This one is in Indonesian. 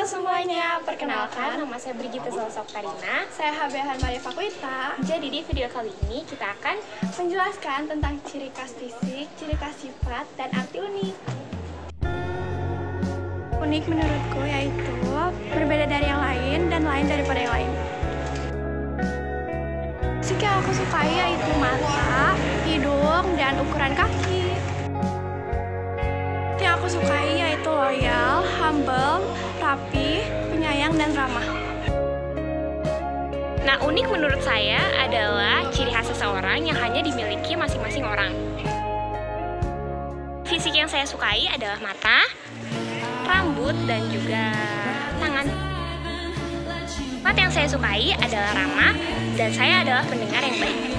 Halo semuanya, perkenalkan nama saya Brigita Salsa Karina. Saya Habehan Maria Fakulta. Jadi di video kali ini kita akan menjelaskan tentang ciri khas fisik, ciri khas sifat, dan arti unik. Unik menurutku yaitu berbeda dari yang lain dan lain daripada yang lain. Fisik yang aku sukai yaitu mata, hidung, dan ukuran kaki. Yang aku sukai rapi, penyayang, dan ramah. Nah, unik menurut saya adalah ciri khas seseorang yang hanya dimiliki masing-masing orang. Fisik yang saya sukai adalah mata, rambut, dan juga tangan. Sifat yang saya sukai adalah ramah, dan saya adalah pendengar yang baik.